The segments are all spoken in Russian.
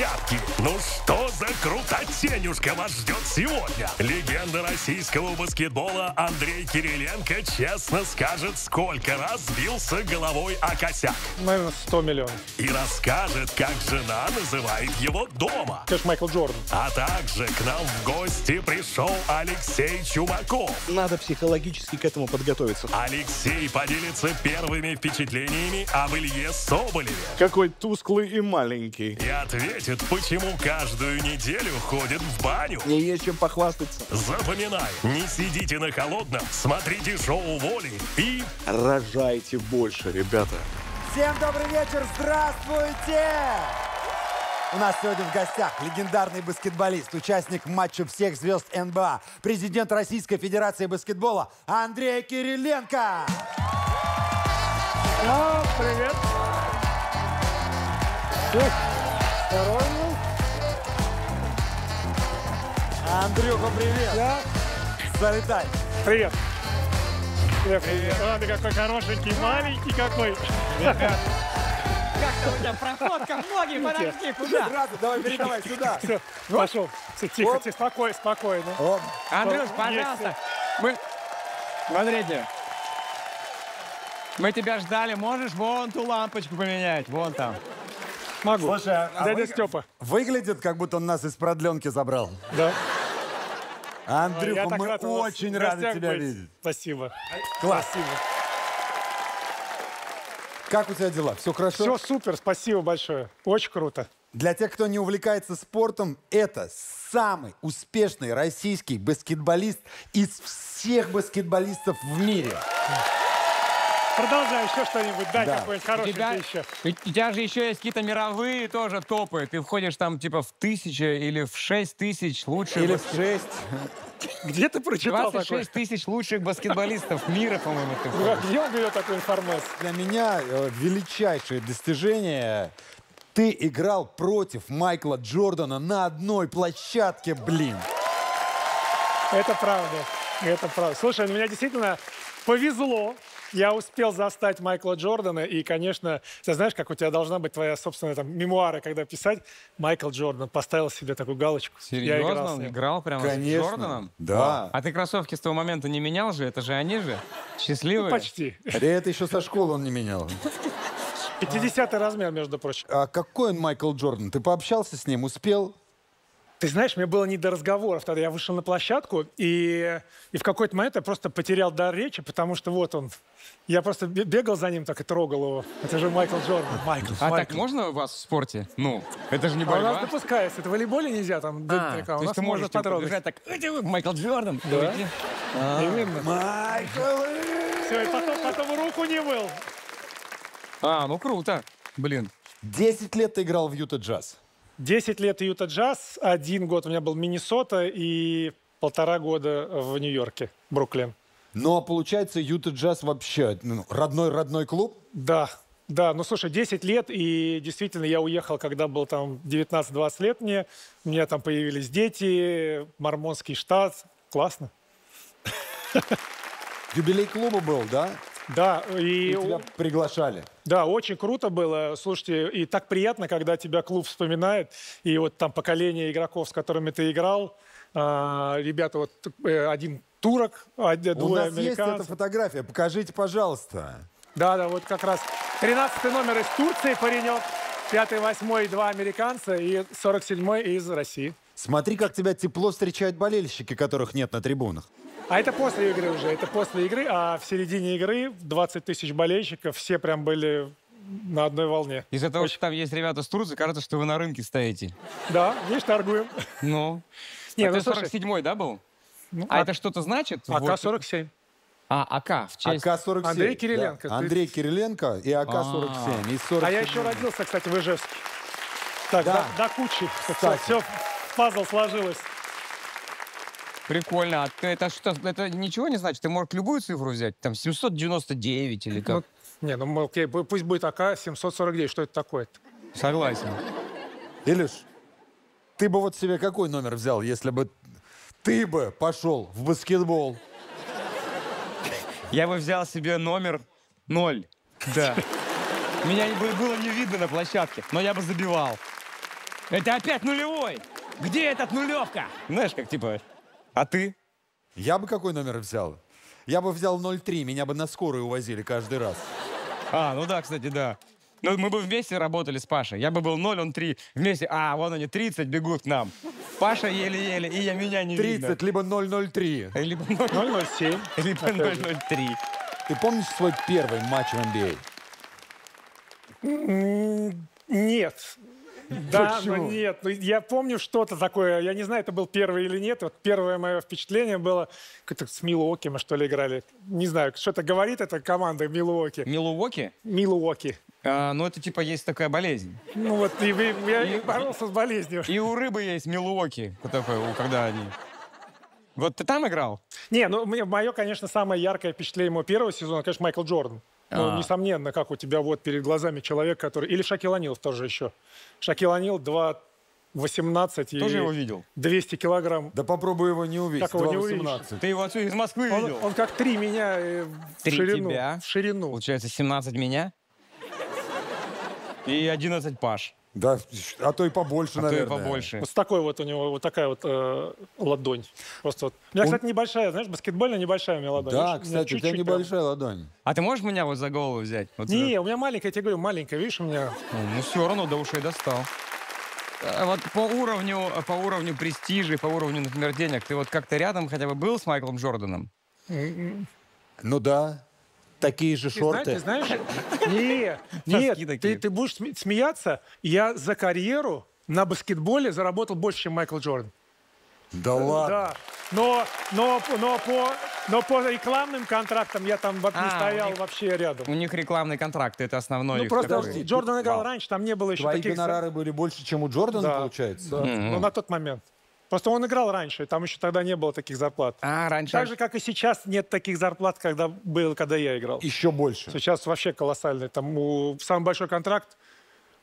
десятки. Ну что за крутотенюшка вас ждет сегодня? Легенда российского баскетбола Андрей Кириленко честно скажет, сколько раз бился головой о косяк. Наверное, 100 миллионов. И расскажет, как жена называет его дома. Конечно, Майкл Джордан. А также к нам в гости пришел Алексей Чумаков. Надо психологически к этому подготовиться. Алексей поделится первыми впечатлениями об Илье Соболеве. Какой тусклый и маленький. И ответит, почему каждую неделю ходит в баню. Не есть чем похвастаться. Запоминай, не сидите на холодном, смотрите шоу «Воли» и Рожайте больше, ребята. Всем добрый вечер, здравствуйте! У нас сегодня в гостях легендарный баскетболист, участник матча всех звезд НБА, президент Российской Федерации баскетбола Андрей Кириленко. Привет. Всех здоровья. Андрюха, привет! Я. Залетай! Привет. Привет. привет. Ты какой хорошенький, маленький какой. Как-то у тебя проходка, ноги, подожди, куда? Сразу, давай передавай сюда. Все, пошел. Всё, Тихо, тихо, спокойно, спокойно. Андрюш, пожалуйста. Мы... Смотрите. Мы тебя ждали. Можешь вон ту лампочку поменять? Вон там. Могу. Слушай, а Дядя вы- Степа. Выглядит, как будто он нас из продленки забрал. Да. Андрюха, мы рад очень рады тебя быть. видеть. Спасибо. Класс. Спасибо. Как у тебя дела? Все хорошо? Все супер, спасибо большое. Очень круто. Для тех, кто не увлекается спортом, это самый успешный российский баскетболист из всех баскетболистов в мире. Продолжай еще что-нибудь. Дай Да. какой-нибудь У хороший тебя, еще. у у тебя же еще есть какие-то мировые тоже топы. Ты входишь там типа в тысячу или в шесть тысяч лучших... Или в шесть. Где ты прочитал такое? 26 тысяч лучших баскетболистов мира, по-моему, ты Ну. Где он берет такую информацию? Для меня э, величайшее достижение. Ты играл против Майкла Джордана на одной площадке, блин. Это правда. Это правда. Слушай, ну, меня действительно повезло. Я успел застать Майкла Джордана, и, конечно, ты знаешь, как у тебя должна быть твоя собственная там мемуары, когда писать. Майкл Джордан поставил себе такую галочку. Я играл Серьезно? с Он ним. играл прямо с Конечно. Джорданом? Да. А ты кроссовки с того момента не менял же? Это же они же? Счастливые? Почти. Да это еще со школы он не менял. 50 размер, между прочим. А какой он Майкл Джордан? Ты пообщался с ним, успел? Ты знаешь, мне было не до разговоров. Тогда я вышел на площадку, и, и в какой-то момент я просто потерял дар речи, потому что вот он. Я просто бе- бегал за ним так и трогал его. Это же Майкл Джордан. Майкл, А Майкл. так можно у вас в спорте? Ну, это же не А у нас борьба. допускается. Это в волейболе нельзя там. А, то у есть нас ты можешь типа, потрогать. так, «Иди вы, Майкл Джордан. Да. Уйди. Именно. Майкл! Все, и потом, потом руку не мыл. А, ну круто. Блин. Десять лет ты играл в Юта Джаз. 10 лет Юта Джаз, один год у меня был Миннесота и полтора года в Нью-Йорке, Бруклин. Но получается, Юта Джаз вообще ну, родной-родной клуб? Да, да, ну слушай, 10 лет, и действительно я уехал, когда был там 19-20 лет мне. У меня там появились дети, мормонский штат. Классно. Юбилей клуба был, да? Да, и, И тебя приглашали. да, очень круто было. Слушайте, и так приятно, когда тебя клуб вспоминает, и вот там поколение игроков, с которыми ты играл, а, ребята, вот э, один турок, У двое нас есть эта фотография. Покажите, пожалуйста. Да, да, вот как раз 13 номер из Турции паренек, 5 8 два американца и 47 из России. Смотри, как тебя тепло встречают болельщики, которых нет на трибунах. А это после игры уже, это после игры, а в середине игры 20 тысяч болельщиков, все прям были на одной волне. Из-за того, что там есть ребята с Турции, кажется, что вы на рынке стоите. Да, видишь, торгуем. Ну. Не, а ну ты слушай, 47-й, да, был? ну, А а- это что-то значит? Вот. АК-47. А, АК, в честь... АК-47. Андрей Кириленко. Да. Ты- Андрей Кириленко и АК-47. И 47. А я еще родился, кстати, в Ижевске. Так, Да. до, до кучи. Кстати. Все, пазл сложилось. Прикольно. А это что? Это ничего не значит? Ты можешь любую цифру взять? Там 799 или как? Ну, не, ну окей, пу- пусть будет АК-749. Что это такое? Согласен. Илюш, ты бы вот себе какой номер взял, если бы ты бы пошел в баскетбол? Я бы взял себе номер ноль. Да. Меня было не видно на площадке, но я бы забивал. Это опять нулевой! Где этот нулевка? Знаешь, как типа... А ты? Я бы какой номер взял? Я бы взял 0,3, меня бы на скорую увозили каждый раз. А, ну да, кстати, да. Ну, мы бы вместе работали с Пашей. Я бы был 0, он 3. Вместе, а, вон они, 30 бегут к нам. Паша еле-еле, и я меня не 30, либо 0,03. видно. Либо 0, 007. либо Опять же. 003. Ты помнишь свой первый матч в NBA? М, Нет. Да, но нет. Ну, Я помню что-то такое. Я не знаю, это был первый или нет. Вот первое мое впечатление было, как-то с Милуоки мы что ли играли. Не знаю, что-то говорит эта команда Милуоки. Милуоки? Милуоки. А, ну, это типа есть такая болезнь. Ну вот, и вы- я и боролся с болезнью. И у рыбы есть Милуоки, такой, когда они... Вот ты там играл? Не, ну мое, конечно, самое яркое впечатление моего первого сезона, конечно, Майкл Джордан. Ну, А. несомненно, как у тебя вот перед глазами человек, который... Или Шакил Анил тоже еще. Шакил Анил 2,18 и Тоже его видел? 200 килограмм. Да попробуй его не увидеть. Как его не 2,18. Ты его отсюда из Москвы Он, видел? он как три меня э, в Три ширину. тебя. В ширину. Получается, 17 меня и 11 Паш. Да, а то и побольше, А то и наверное. побольше. Вот с такой вот у него вот такая вот э, ладонь. Просто вот. У меня, кстати, небольшая, знаешь, баскетбольная небольшая у меня ладонь. Да, Видишь, у меня кстати, у тебя чуть-чуть прям. небольшая ладонь. А ты можешь меня вот за голову взять? Вот Не, у меня маленькая, я тебе говорю, маленькая, видишь, у меня... Ну, все равно до ушей достал. А Вот по уровню, по уровню престижа и по уровню, например, денег, ты вот как-то рядом хотя бы был с Майклом Джорданом? Ну да, такие же Ты знаешь, шорты. ты знаешь? Не, нет, ты, ты будешь сме- смеяться. Я за карьеру на баскетболе заработал больше, чем Майкл Джордан. Да ладно. Да. Но, но, но, по, но по рекламным контрактам я там вот не А, у стоял них- вообще рядом. У них рекламный контракт, это основной Ну просто такой. Джордан играл Вау. раньше, там не было еще Твои таких... гонорары были больше, чем у Джордана, Да, получается? да. Ну, на тот момент. Просто он играл раньше, там еще тогда не было таких зарплат. А, раньше... Так же, как и сейчас нет таких зарплат, когда был, когда я играл. Еще больше. Сейчас вообще колоссальный. Там у, самый большой контракт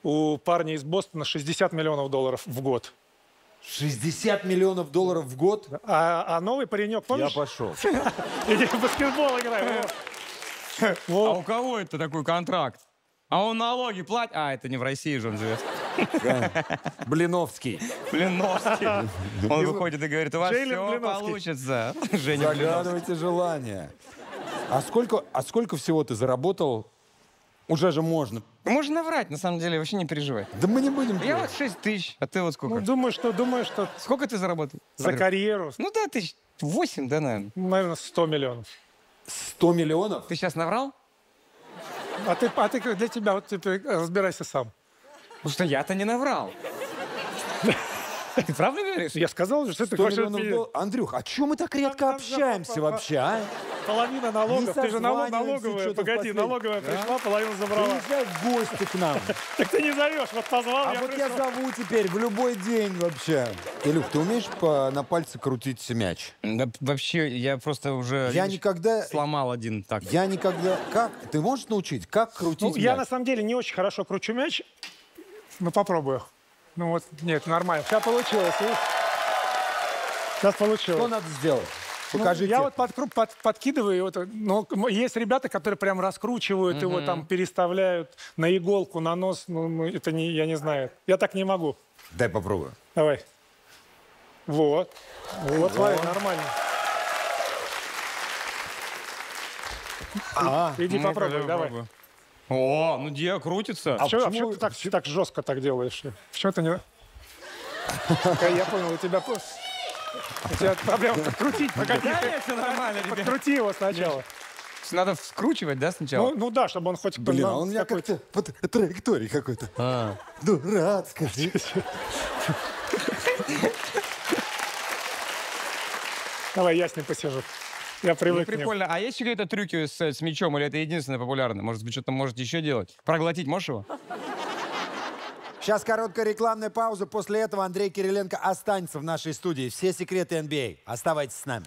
у парня из Бостона 60 миллионов долларов в год. 60 миллионов долларов в год? А, а новый паренек, Я помнишь? пошел. Иди в баскетбол играй. А у кого это такой контракт? А он налоги платит? А, это не в России же он живет. Блиновский. Блиновский. Он выходит и говорит, у вас все Блиновский. получится. Женя. Загадывайте желание. А сколько, а сколько всего ты заработал? Уже же можно. Можно наврать, на самом деле, вообще не переживай. Да мы не будем. Я вот 6 тысяч, а ты вот Ну, сколько? думаю, что, думаю, что Сколько ты заработал? за карьеру, Ну да, тысяч 8, да, наверное. наверное, 100 миллионов. 100 миллионов? Ты сейчас наврал? А ты, а ты для тебя, вот ты разбирайся сам. Потому что я-то не наврал. Ты правда говоришь? Я сказал же, что ты 100 хочешь... долларов. Андрюх, а чем мы так редко общаемся вообще, а? Половина налогов. Ты же нало- созваниваемся налоговая. Погоди, налоговая пришла, половину забрала. Приезжай в гости к нам. Так ты не зовешь, вот позвал, А я вот я пришел. зову теперь в любой день вообще. Илюх, ты умеешь по- на пальце крутить мяч? Да, вообще, я просто уже Я видишь, никогда... сломал один так. Я никогда... Как? Ты можешь научить? Как крутить Ну, я на мяч? самом деле не очень хорошо кручу мяч. Ну, попробую. Ну вот, нет, нормально. Сейчас получилось. Сейчас Что получилось. надо сделать? Ну, Покажите. я вот подкру- под- подкидываю. Вот, ну, м- есть ребята, которые прям раскручивают его, там переставляют на иголку, на нос. Ну, ну, это не, я не знаю. Я так не могу. Дай попробую. Давай. Вот. Вот, смотри, нормально. А, Иди Ну-ка, попробуй, давай. попробую. О, ну где крутится? А почему, а почему- почему ты так, так жестко так делаешь? Почему ты не... Я понял, у тебя... У тебя проблема подкрутить. Погоди, все нормально, ребят. подкрути его сначала. Надо вскручивать, да, сначала? Ну, ну да, чтобы он хоть... блин, ну, а он у меня как-то по траектории какой-то. Дурак, скажи. Давай, я с ним посижу. Я Ну, привык ним. прикольно. А есть какие-то трюки с, с мячом, или это единственное популярное? Может быть, что-то можете еще делать? Проглотить можешь его? Сейчас короткая рекламная пауза. После этого Андрей Кириленко останется в нашей студии. Все секреты NBA. Оставайтесь с нами.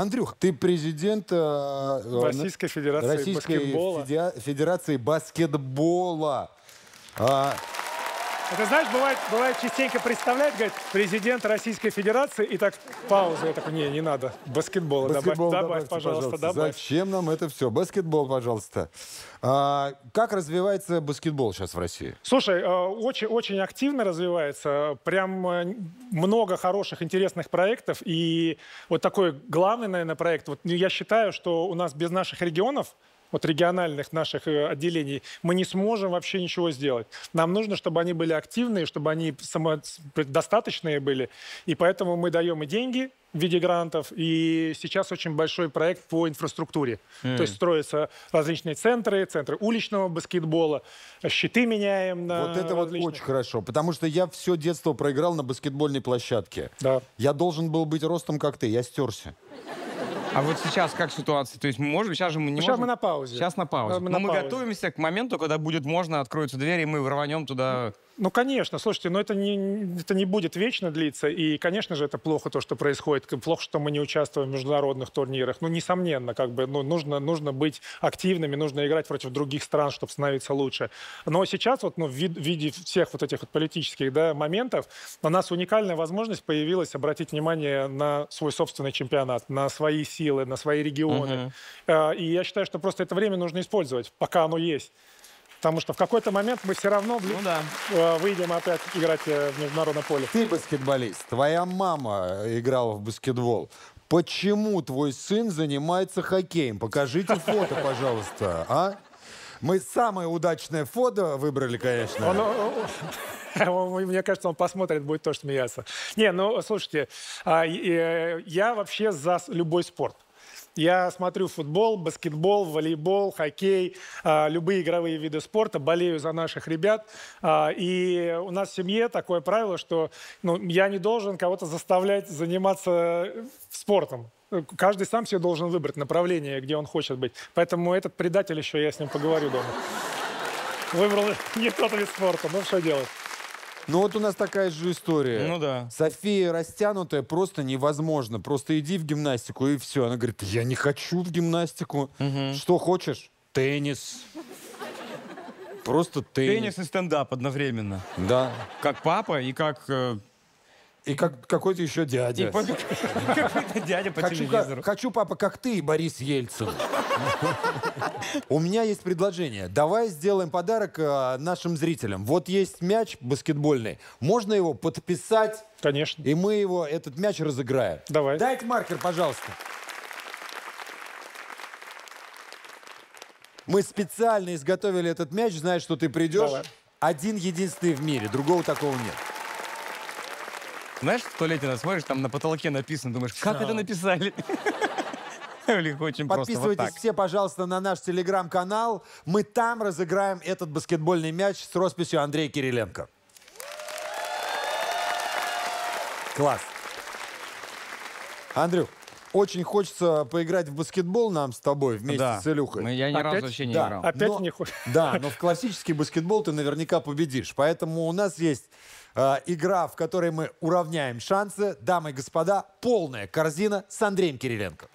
Андрюх, ты президент э, э, Российской Федерации Российской баскетбола. Федерации баскетбола. А, Это знаешь, бывает, бывает частенько представляет, говорит, президент Российской Федерации, и так пауза. Я такой, не, не надо. Баскетбола Баскетбол добавь, добавь, добавьте, пожалуйста, добавь. Зачем нам это все? Баскетбол, пожалуйста. А, как развивается баскетбол сейчас в России? Слушай, э, очень, очень активно развивается. Прям э, много хороших, интересных проектов. И вот такой главный, наверное, проект. Вот я считаю, что у нас без наших регионов вот региональных наших э, отделений, мы не сможем вообще ничего сделать. Нам нужно, чтобы они были активные, чтобы они самодостаточные были. И поэтому мы даем и деньги в виде грантов, и сейчас очень большой проект по инфраструктуре. То есть строятся различные центры, центры уличного баскетбола, щиты меняем на вот это вот различных- очень хорошо, потому что я все детство проиграл на баскетбольной площадке. Да. Я должен был быть ростом, как ты, я стерся. А вот сейчас как ситуация? То есть мы можем, сейчас же мы не Сейчас можем... мы на паузе. Сейчас на паузе. Мы Но на мы паузе. готовимся к моменту, когда будет можно, откроются двери, и мы рванем туда. Ну, конечно, слушайте, но это не, это не будет вечно длиться, и, конечно же, это плохо, то, что происходит, плохо, что мы не участвуем в международных турнирах, ну, несомненно, как бы, ну, нужно, нужно быть активными, нужно играть против других стран, чтобы становиться лучше. Но сейчас вот, ну, в вид- в виде всех вот этих вот политических, да, моментов, у нас уникальная возможность появилась обратить внимание на свой собственный чемпионат, на свои силы, на свои регионы. Э, И я считаю, что просто это время нужно использовать, пока оно есть. Потому что в какой-то момент мы все равно Ну да. э, выйдем опять играть э, в международное поле. Ты баскетболист, твоя мама играла в баскетбол. Почему твой сын занимается хоккеем? Покажите фото, пожалуйста, а? Мы самое удачное фото выбрали, конечно. Он, он, мне кажется, он посмотрит, будет тоже смеяться. Не, ну, слушайте, а, э, я вообще за любой спорт. Я смотрю футбол, баскетбол, волейбол, хоккей, а, любые игровые виды спорта, болею за наших ребят. А, И у нас в семье такое правило, что ну, я не должен кого-то заставлять заниматься спортом. Каждый сам себе должен выбрать направление, где он хочет быть. Поэтому этот предатель еще, я с ним поговорю дома. Выбрал не тот вид спорта, ну что делать? Ну вот у нас такая же история. Ну да. София растянутая просто невозможно. Просто иди в гимнастику и все. Она говорит, я не хочу в гимнастику. Что хочешь? Теннис. Просто теннис. Теннис и стендап одновременно. Да. Как папа и как... э, И как какой-то еще и дядя. по- какой-то дядя по Хочу, телевизору. как- хочу, папа, как ты и Борис Ельцин. У меня есть предложение. Давай сделаем подарок э, нашим зрителям. Вот есть мяч баскетбольный. Можно его подписать, Конечно. и мы его, этот мяч разыграем. Давай. Дайте маркер, пожалуйста. Мы специально изготовили этот мяч, зная, что ты придешь. Давай. Один единственный в мире. Другого такого нет. Знаешь, в туалете на- смотришь, там на потолке написано, думаешь, как это написали? Очень вот Подписывайтесь так. все, пожалуйста, на наш телеграм-канал. Мы там разыграем этот баскетбольный мяч с росписью Андрей Кириленко. Класс. Андрюх, очень хочется поиграть в баскетбол нам с тобой вместе Да. с Илюхой. Ну, Я ни Опять? разу вообще не Да. играл. Опять Но- не хочешь? Да, но в классический баскетбол ты наверняка победишь. Поэтому у нас есть э, игра, в которой мы уравняем шансы. Дамы и господа, полная корзина с Андреем Кириленко.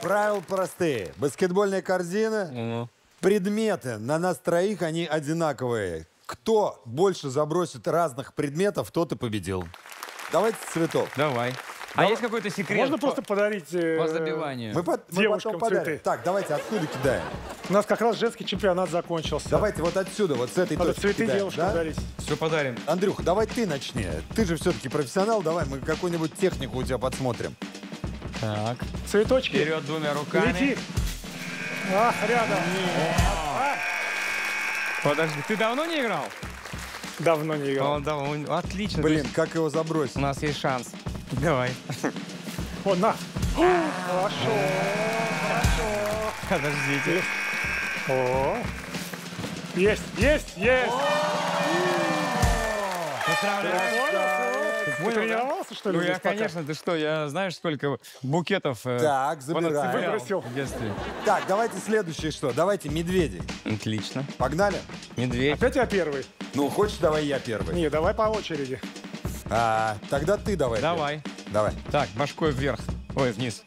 Правила простые. Баскетбольная корзина, Ну, предметы на нас троих, они одинаковые. Кто больше забросит разных предметов, тот и победил. Давайте цветов. Давай. А есть какой-то секрет Можно по- просто подарить... э, по забиванию? Мы, под- мы Девушкам потом подарим. цветы. Так, давайте откуда кидаем? У нас как раз женский чемпионат закончился. Давайте вот отсюда, вот с этой Надо точки цветы кидаем, девушкам да? дарить. Все подарим. Андрюх, давай ты начни. Ты же все-таки профессионал, давай мы какую-нибудь технику у тебя подсмотрим. Так. Цветочки. Вперед двумя руками. Лети. Ах, рядом. Подожди, ты давно не играл? Давно не играл. Он давно. Отлично. Блин, как его забросить? У нас есть шанс. Давай. О, на. Хорошо. Подождите. О. Есть, есть, есть. Ты Понял, да? тренировался, что ли? Ну я, пока? конечно, ты что, я знаешь, сколько букетов э, Так, забираем. Выбросил. в детстве. Так, давайте следующее что? Давайте медведей. Отлично. Погнали? Медведь. Опять я первый? Ну, хочешь, давай я первый. Не, давай по очереди. А, тогда ты давай. Давай. первый. Давай. Так, башкой вверх. Ой, вниз.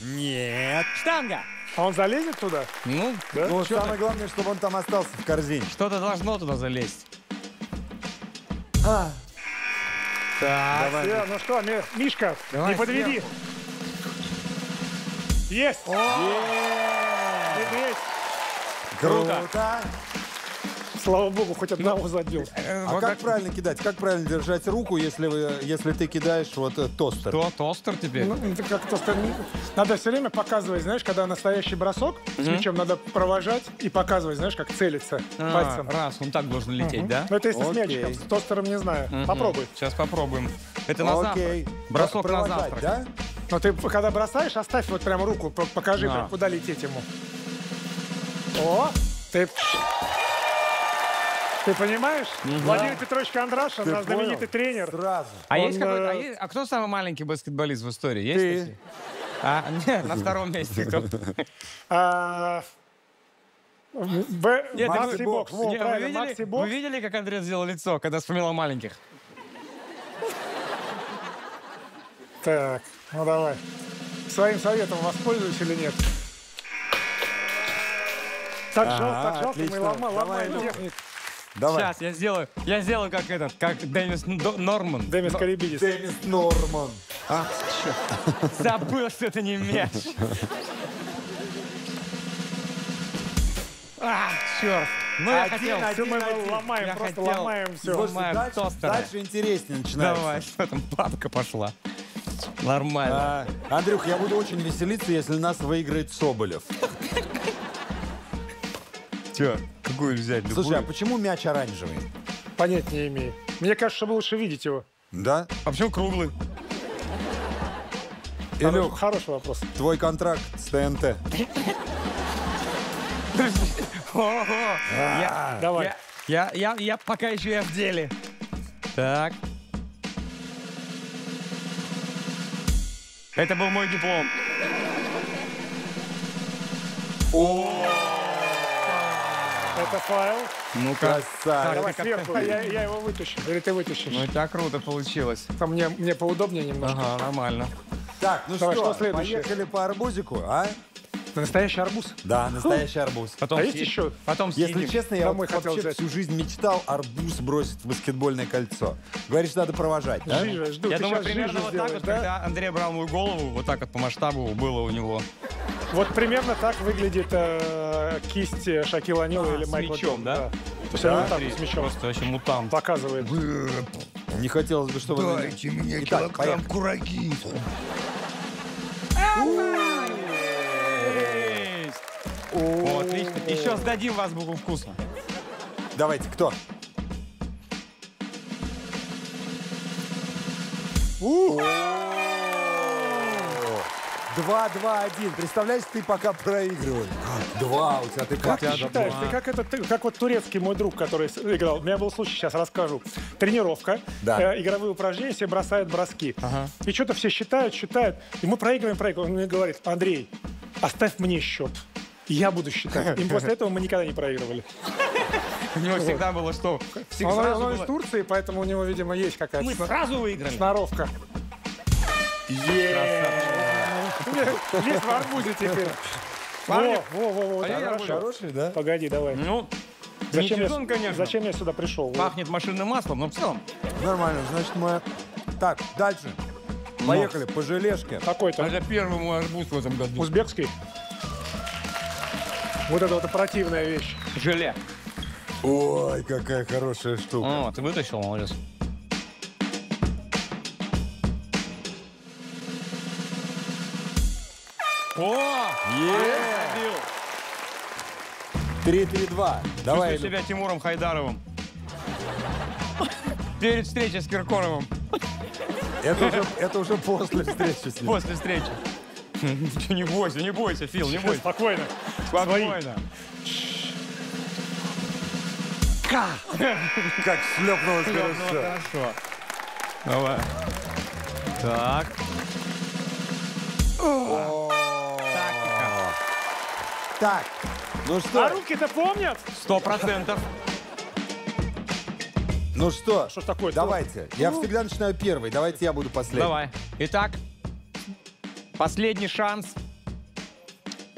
Нет. Штанга! А он залезет туда? Ну, Ну, самое главное, чтобы он там остался в корзине. что-то должно туда залезть. А, Так, Все, ну что, Ми- Мишка, Давай не подведи. Есть! Медведь! круто. Слава богу, хоть одного забил. э, А вот как правильно кидать? Как правильно держать руку, если, вы, если ты кидаешь вот э, тостер? Что, тостер теперь? Ну, это как-то ста- надо все время показывать, знаешь, когда настоящий бросок с мячом надо провожать и показывать, знаешь, как целиться А, пальцем. раз, он так должен лететь, да? Ну, это если с мячиком, с тостером не знаю. Попробуй. Сейчас попробуем. Это на завтрак. Бросок на завтрак. да? Но ты когда бросаешь, оставь вот прям руку, покажи, Да. прям, куда лететь ему. О, ты... Ты понимаешь? Владимир Петрович Кондрашин, Ты наш понял? знаменитый тренер. Сразу. А, Он, есть какой-то, а, э, есть- а кто самый маленький баскетболист в истории? Есть Ты. такие? А, нет, на втором месте кто? А, Б- Нет, Макси вы- Бокс. Во, Не, вы, видели, Макси вы Бокс. видели, как Андрей сделал лицо, когда вспоминал маленьких? Так, ну давай. Своим советом воспользуюсь или нет? Так жалко, так жалко, мы ломаем ну. технику. Давай. Сейчас, я сделаю, я сделаю как этот, как Деннис Норман. Демис Карибидис. Деннис Норман. Забыл, что это не мяч. А, черт. Ну, я Один, хотел. Все мы один. ломаем, Я просто хотел. ломаем все. Слушай, Ломаем дальше, тостеры. дальше интереснее начинается. Давай, что там, бабка пошла. Нормально. А, Андрюх, я буду очень веселиться, если нас выиграет Соболев. Че, какую взять? Слушай, а почему мяч оранжевый? Понять не имею. Мне кажется, чтобы лучше видеть его. Да? А почему круглый? Илюх, Хороший вопрос. твой контракт с ТНТ. Я, Давай. я, я, я, пока еще я в деле. Так. Это был мой диплом. Это файл. Ну-ка. Красавец. Давай сверху, я, я его вытащу. Или ты вытащишь. Ну так круто получилось. Там мне, мне поудобнее немножко. Ага, нормально. Так, ну Давай, что, что следующее? поехали по арбузику, а? Настоящий арбуз. Да, настоящий арбуз. Потом А есть еще? Потом Если честно, я Домой вот хотел вообще взять. всю жизнь мечтал арбуз бросить в баскетбольное кольцо. Говоришь, надо провожать, да? Жижа, жду. Я ты думаю, примерно вот так вот, да? когда Андрей брал мою голову, вот так вот по масштабу было у него. Вот примерно так выглядит э, кисть э, Шакила О'Нила или с Майкла мячом, Джордана, да? То есть так вот с мячом Просто вообще мутант. показывает. Не хотелось бы, чтобы... Дайте мне Итак, поехали. кураги. О, отлично. Еще сдадим в азбуку вкуса. Давайте, кто? Два, два, один. Представляешь, ты пока проигрываешь. Два, у тебя ты Как как? ты считаешь, ты как, это, ты- как вот турецкий мой друг, который с- играл, у меня был случай, сейчас расскажу. Тренировка, Да. э, игровые упражнения, все бросают броски. И что-то все считают, считают, и мы проигрываем, проигрываем. Он мне говорит, Андрей, оставь мне счет. Я буду считать. И после этого мы никогда не проигрывали. У него всегда было что? Всегда Он, он из Турции, поэтому у него, видимо, есть какая-то Мы сразу выиграли. сноровка. Есть в арбузе теперь. Во, во, во, а. Хороший, да? Погоди, давай. Ну, Зачем я, сезон, конечно. зачем я сюда пришел? Пахнет машинным маслом, но в целом. Нормально, значит мы... Так, дальше. Поехали, по желешке. Какой-то Это первый мой арбуз в этом году. узбекский. Вот это вот противная вещь. Желе. Ой, какая хорошая штука. О, ты вытащил, молодец. О! Забил. Три-три-два. Давай, Чувствую себя Тимуром Хайдаровым. Перед встречей с Киркоровым. это уже, это уже после встречи с ним. После встречи. Не бойся, не бойся, Фил, не бойся. Спокойно. Спокойно. Как шлепнулось Ну, хорошо. хорошо. Давай. Так. Тактика. Так, ну А что, руки-то помнят? Сто процентов. ну что, Что такое? давайте. Я всегда начинаю первый, давайте я буду последний. Давай. Итак, последний шанс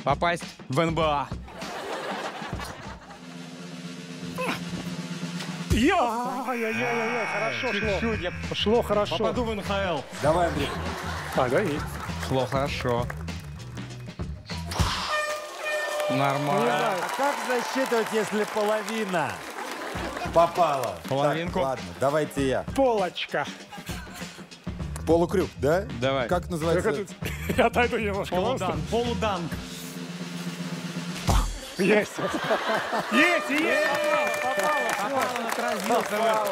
попасть в НБА. Я! Хорошо шло. Чуть-чуть я Шло хорошо. попаду в НХЛ. Давай, Андрей. А, да, есть. Шло хорошо. Не Нормально. знаю. А как засчитывать, если половина попала? Половинку. Так, ладно, давайте я. Полочка. Полукрюк, да? Давай. Как Как называется? это- Я отойду немножко. Полудан, полуданк. Есть. Есть, есть. Попало, попало.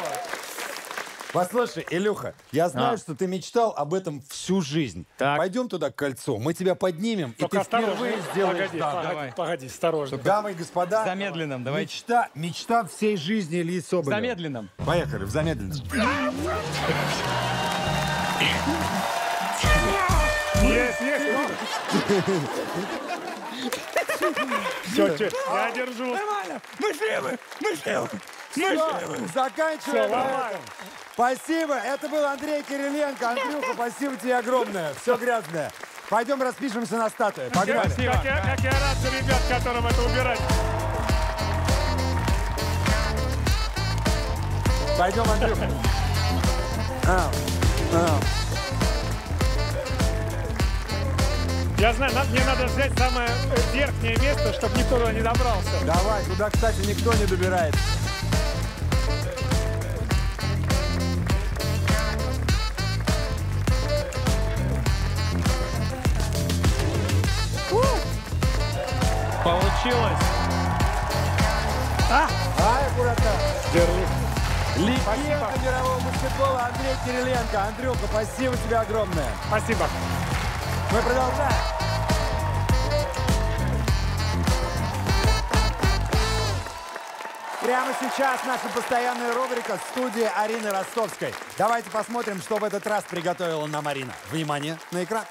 Послушай, Илюха, я знаю, что ты мечтал об этом всю жизнь. Так. Пойдем туда к кольцу, мы тебя поднимем, Только и ты осторожно. впервые сделаешь Погоди, данк. погоди, Давай. погоди, осторожно. Дамы и господа, Замедленном, давайте. мечта, мечта всей жизни Ильи Соболева. Замедленном. Поехали, в замедленном. Есть, есть. Все, я держу. Нормально. Мы живы. Мы живы. Заканчиваем на ломаем. этом. Спасибо, это был Андрей Кириленко. Андрюха, спасибо тебе огромное. Все грязное. Пойдем распишемся на статуе. Погнали. Как я, как я рад за ребят, которым это убирать. Пойдем, Андрюха. А, а. Я знаю, надо- мне надо взять самое э, верхнее место, чтобы никто туда не добрался. Давай, туда, кстати, никто не добирается. Получилось. Ай, аккуратно. Легенда мирового баскетбола Андрей Кириленко. Андрюха, спасибо тебе огромное. Спасибо. Мы продолжаем. Прямо сейчас наша постоянная рубрика студии Арины Ростовской. Давайте посмотрим, что в этот раз приготовила нам Арина. Внимание на экран.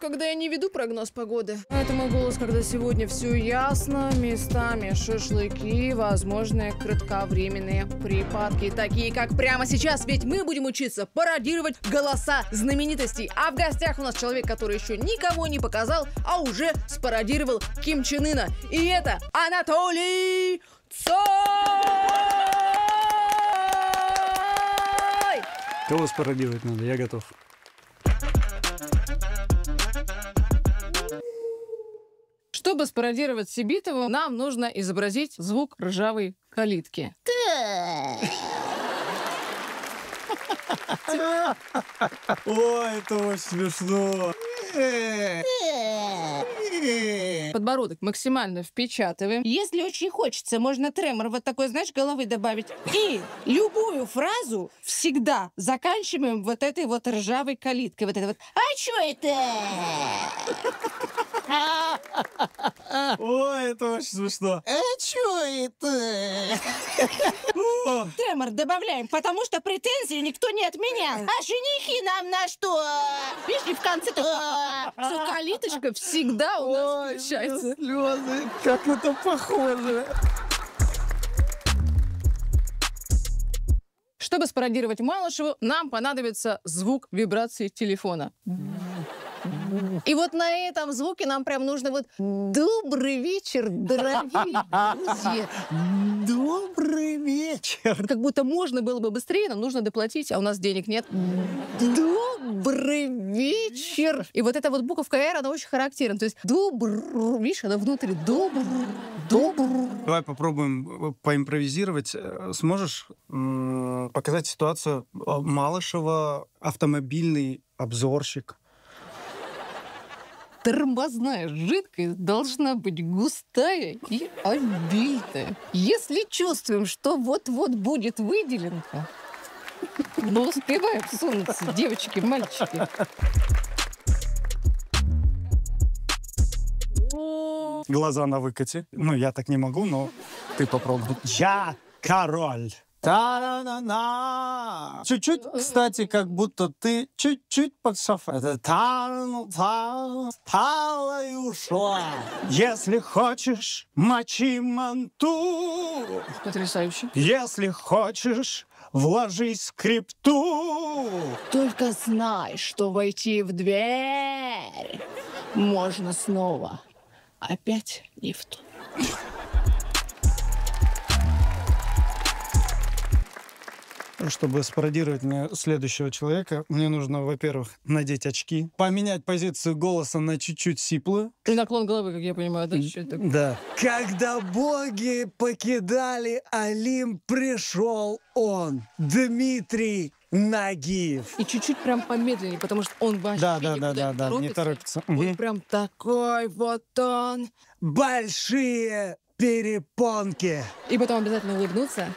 Когда я не веду прогноз погоды. Это мой голос, когда сегодня все ясно, местами шашлыки, возможные кратковременные припадки, такие как прямо сейчас, ведь мы будем учиться пародировать голоса знаменитостей. А в гостях у нас человек, который еще никого не показал, а уже спародировал Ким Чен Ына. И это Анатолий Цой! Кого спародировать надо? Я готов. Чтобы спародировать Сибитову, нам нужно изобразить звук ржавой калитки. Ой, это очень смешно. Подбородок максимально впечатываем. Если очень хочется, можно тремор вот такой, знаешь, головы добавить. И любую фразу всегда заканчиваем вот этой вот ржавой калиткой. Вот это вот. А что это? Ой, это очень смешно. А что это? Тремор добавляем, потому что претензии никто не отменял. А женихи нам на что? Видишь, и в конце то... Что калиточка всегда у нас включается. Слезы, как это похоже. Чтобы спародировать Малышеву, нам понадобится звук вибрации телефона. И вот на этом звуке нам прям нужно вот «Добрый вечер, дорогие друзья». Добрый вечер. Как будто можно было бы быстрее, нам нужно доплатить, а у нас денег нет. Добрый вечер. И вот эта вот буковка «Р», она очень характерна. То есть «добр», видишь, она внутри «добр», «добр». Давай попробуем э, поимпровизировать. Э, Сможешь показать ситуацию э, Малышева, автомобильный обзорщик? Тормозная жидкость должна быть густая и обильная. Если чувствуем, что вот-вот будет выделенка, но успеваем сунуться, девочки, мальчики. Глаза на выкате. Ну, я так не могу, но ты попробуй. Я король. Та-на-на. Чуть-чуть, кстати, как будто ты чуть-чуть под шофе. Это та-на-та, стала и ушла. Если хочешь, мочи манту. Потрясающе. Если хочешь, вложись в скрипту. Только знай, что войти в дверь можно снова. Опять не в ту. Чтобы спародировать мне следующего человека, мне нужно, во-первых, надеть очки, поменять позицию голоса на чуть-чуть сиплую. И наклон головы, как я понимаю, да? Да. Когда боги покидали Олимп, пришел он, Дмитрий Нагиев. И чуть-чуть прям помедленнее, потому что он вообще Да, да, да, да, да, не торопится. Он Мгм. прям такой вот он. Большие перепонки. И потом обязательно улыбнуться,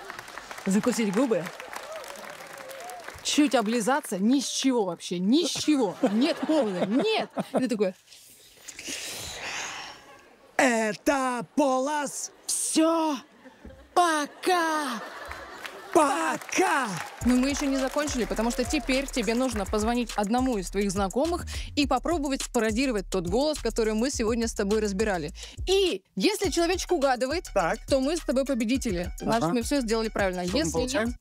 закусить губы, чуть облизаться, ни с чего вообще, ни с чего. Нет повода, нет. И ты такой, Это Полос. все, пока. Пока. Но мы еще не закончили, потому что теперь тебе нужно позвонить одному из твоих знакомых и попробовать спародировать тот голос, который мы сегодня с тобой разбирали. И если человечек угадывает, Так. то мы с тобой победители. Значит, Ага. мы все сделали правильно. Что мы если получаем? нет,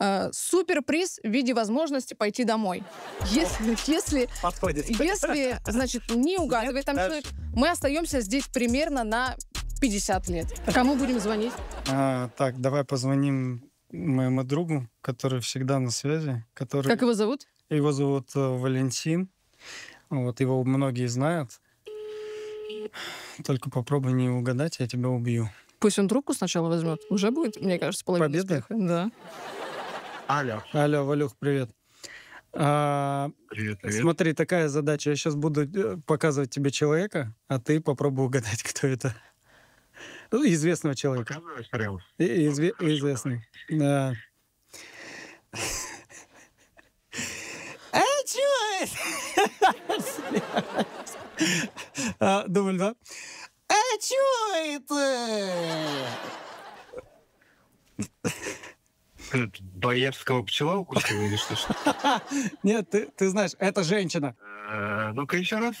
э, суперприз в виде возможности пойти домой. Если, если, Подходит. если, значит, не угадывает там дальше. человек, мы остаемся здесь примерно на 50 лет. Кому будем звонить? А, так, давай позвоним моему другу, который всегда на связи, который... Как его зовут? Его зовут э, Валентин. Вот, его многие знают. Только попробуй не угадать, я тебя убью. Пусть он трубку сначала возьмет. Уже будет, мне кажется, половина Победа? успеха. Да. Алло. Алло, Валюх, привет. А, Привет, смотри, такая задача. Я сейчас буду э, показывать тебе человека, а ты попробуй угадать, кто это. Ну, известного человека. Показываешь прямо? И- изве- известный. Да. А чё это? А, Дубль два. А чё это? Боярского пчела укусила или что? Нет, ты, ты знаешь, это женщина. Э, Ну-ка еще раз.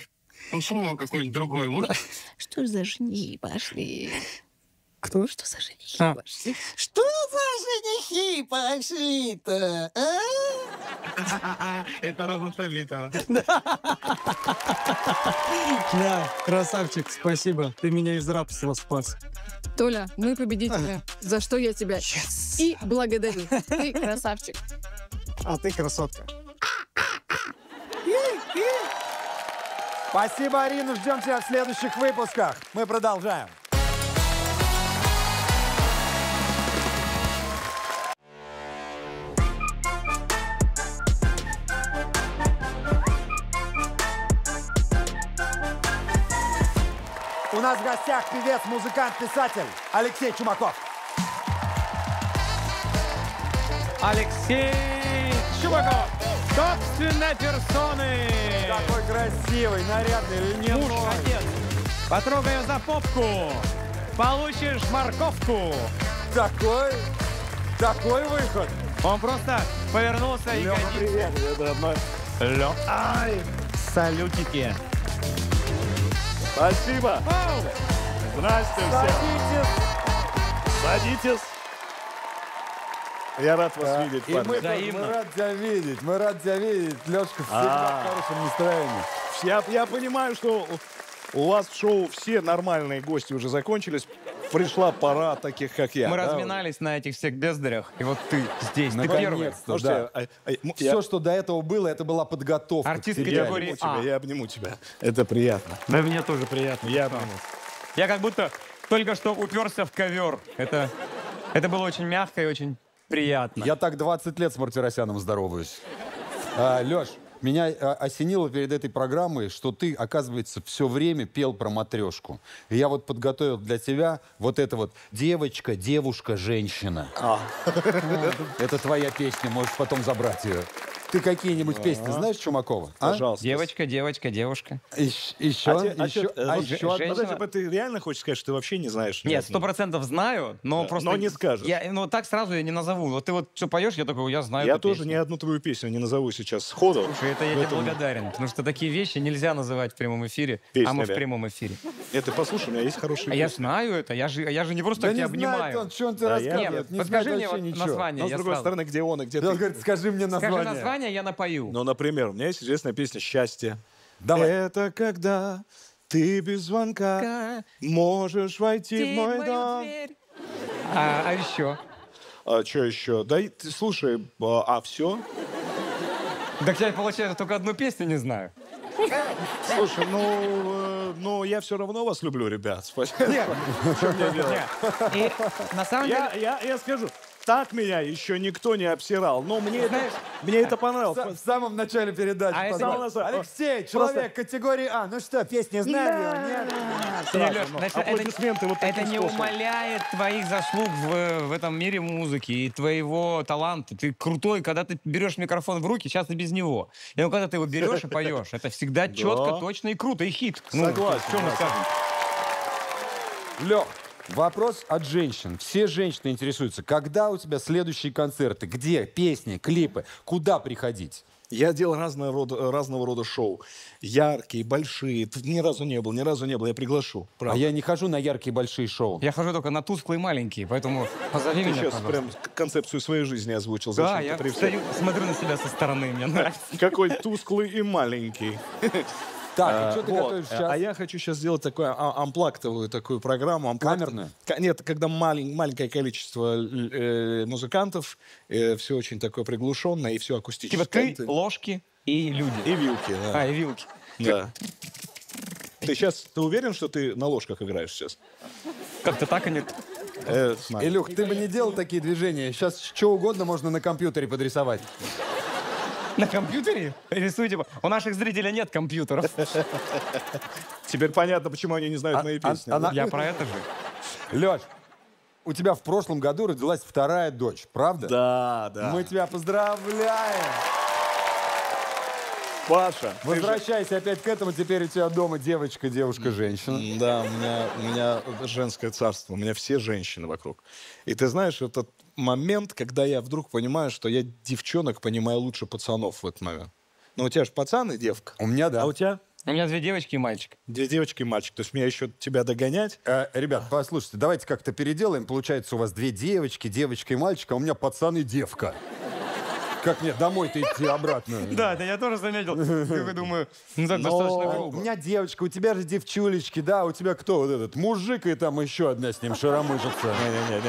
Ну, слово какое-нибудь другое. может? Что за женихи пошли? Кто? Что за женихи А. пошли? Что за женихи пошли-то, а? Это разноцветно. Да, красавчик, спасибо. Ты меня из рабства спас. Толя, мы победители, за что я тебя и благодарю. Ты красавчик. А ты красотка. Спасибо, Арина. Ждем тебя в следующих выпусках. Мы продолжаем. У нас в гостях певец, музыкант, писатель Алексей Чумаков. Алексей Чубаков, собственной персоны. Какой красивый, нарядный, льняной. Муж, отец. Потрогай ее за попку. Получишь морковку. Такой, такой выход. Он просто повернулся и Лёха, привет. Это одно- Лё. Ай, салютики. Спасибо. Оу! Здрасте всем. Садитесь. Я рад вас видеть, И мы, парни. мы Взаимно. рады тебя видеть, мы рады тебя видеть. Лешка всегда А. в хорошем настроении. Я, я понимаю, что у вас в шоу все нормальные гости уже закончились. Пришла пора таких, как я. Мы да? разминались на этих всех бездарях, и вот ты здесь, ты первый. Слушайте, да. а- а- м- Все, я- что до этого было, это была подготовка. к Артист сериалу. я категории обниму тебя, А. я обниму тебя. Это приятно. Да мне тоже приятно. Я обниму. Я как будто только что уперся в ковер. Это, это было очень мягко и очень приятно. Я так 20 лет с Мартиросяном здороваюсь. А, Леш, меня а, осенило перед этой программой, что ты, оказывается, все время пел про матрешку. И я вот подготовил для тебя вот это вот «Девочка, девушка, женщина». А. Это твоя песня, можешь потом забрать ее. Ты какие-нибудь песни знаешь Чумакова? а? Пожалуйста. Девочка, девочка, девушка. Ещ- Еще, А те- а еще, чё, э, а вот еще одна. женщина- Подожди, ты реально хочешь сказать, что ты вообще не знаешь? ни Нет, одной? сто процентов знаю, но Да, просто... но не скажешь. Я, ну, так сразу я не назову. Вот ты вот что поешь, я такой, я знаю Я эту тоже песню. ни одну твою песню не назову сейчас сходу. Слушай, это я тебе благодарен, потому что такие вещи нельзя называть в прямом эфире, а мы в прямом эфире. Нет, ты послушай, у меня есть хорошие А я песни. знаю это, я же, я же не просто Да так не тебя знает обнимаю. он, что он тебе Да, я- рассказывает. Нет, не подскажи знает мне вообще вот ничего. название. Но, с другой сразу. стороны, где он и где Да, Он ты? говорит, скажи мне Скажи название. название, я напою. Ну, например, у меня есть известная песня «Счастье». Давай. Это когда ты без звонка можешь войти в мой дом. А, а еще? А что еще? Да и ты слушай, а, а все? Так я, получается, только одну песню не знаю. Слушай, ну, э, ну я все равно вас люблю, ребят. Спасибо. Что мне делать? И на самом деле... Я, я, я скажу, так меня еще никто не обсирал. Но мне, это, Знаешь, мне это понравилось. В самом начале передачи. А если Алексей, человек категории А. Ну что, песни его, нет? Лёш, ну, значит, это- вот Это не способом. умаляет твоих заслуг в, в этом мире музыки и твоего таланта. Ты крутой, когда ты берешь микрофон в руки, сейчас и без него. И ну, когда ты его берешь и поешь, это всегда четко, точно и круто, и хит. Ну, Согласен, Что мы скажем? Лех, вопрос от женщин. Все женщины интересуются, когда у тебя следующие концерты, где песни, клипы, куда приходить? Я делал разного рода, разного рода шоу. Яркие, большие. Тут ни разу не был, ни разу не был. Я приглашу. А Правда. я не хожу на яркие большие шоу. Я хожу только на тусклые маленькие, поэтому позови Ты меня, сейчас пожалуйста. прям концепцию своей жизни озвучил. Да, я стою, смотрю на себя со стороны, мне нравится. Какой тусклый и маленький. Так, и что ты Вот. готовишь А сейчас? я хочу сейчас сделать такую а- амплактовую такую программу. амплакт- Камерную? Ка- Нет, когда малень- маленькое количество э, музыкантов, все очень такое приглушенное и все акустическое. Типа ты, ложки и люди. И вилки, да. А, и вилки. Да. Ты сейчас, ты уверен, что ты на ложках играешь сейчас? Как-то так они... Э, смотри. Илюх, ты бы не делал такие движения. Сейчас что угодно можно на компьютере подрисовать. На компьютере? Рисуйте. У наших зрителей нет компьютеров. Теперь понятно, почему они не знают А- мои а- песни. Я про это же. Леш, у тебя в прошлом году родилась вторая дочь, правда? Да, да. Мы тебя поздравляем. Паша, Возвращайся опять к этому. Теперь у тебя дома девочка, девушка, женщина. Да, у меня, у меня женское царство, у меня все женщины вокруг. И ты знаешь, этот момент, когда я вдруг понимаю, что я девчонок понимаю лучше пацанов в этот момент. Ну, у тебя же пацан и девка. У меня, да. А у тебя У меня две девочки и мальчик. две девочки и мальчик. То есть мне еще тебя догонять. Э, ребят, послушайте, давайте как-то переделаем. Получается, у вас две девочки, девочка и мальчик, а у меня пацан и девка. Как мне домой-то идти обратно? Да, это я тоже заметил. Я думаю, ну так Но достаточно у грубо. меня девочка, у тебя же девчулечки, да, у тебя кто вот этот? Мужик и там еще одна с ним шаромыжица.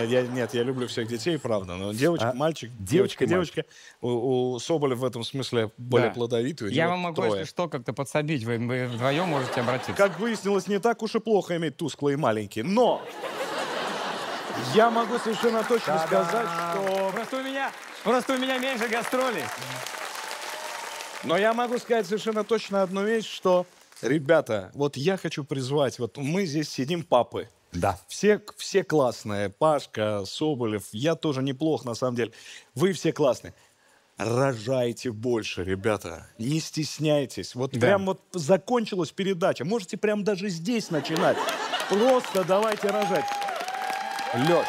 Нет, я люблю всех детей, правда. Но девочка, А? мальчик, Девочка девочка. У, у Соболя в этом смысле более плодовитый. у Я вам могу, если что, как-то подсобить. Вы, вдвоем можете обратиться. Как выяснилось, не так уж и плохо иметь тусклые маленькие. Но я могу совершенно точно сказать, что... Просто у меня, просто у меня меньше гастролей. Но я могу сказать совершенно точно одну вещь, что, ребята, вот я хочу призвать, вот мы здесь сидим папы. Да. Все, все классные. Пашка, Соболев, я тоже неплох, на самом деле. Вы все классные. Рожайте больше, ребята. Не стесняйтесь. Вот прям вот закончилась передача. Можете прям даже здесь начинать. Просто давайте рожать. Леш,